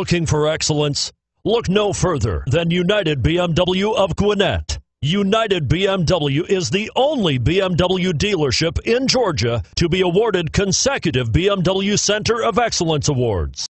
Looking for excellence? Look no further than United BMW of Gwinnett. United BMW is the only BMW dealership in Georgia to be awarded consecutive BMW Center of Excellence awards.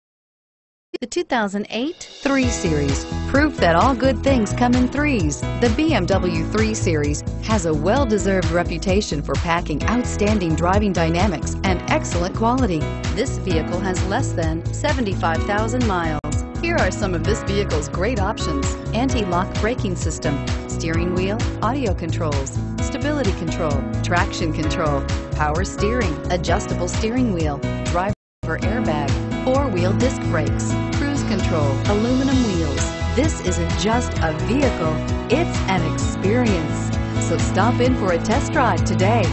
The 2008 3 Series. Proof that all good things come in threes. The BMW 3 Series has a well-deserved reputation for packing outstanding driving dynamics and excellent quality. This vehicle has less than 75,000 miles. Here are some of this vehicle's great options. Anti-lock braking system, steering wheel, audio controls, stability control, traction control, power steering, adjustable steering wheel, driver airbag, four-wheel disc brakes, cruise control, aluminum wheels. This isn't just a vehicle, it's an experience. So stop in for a test drive today.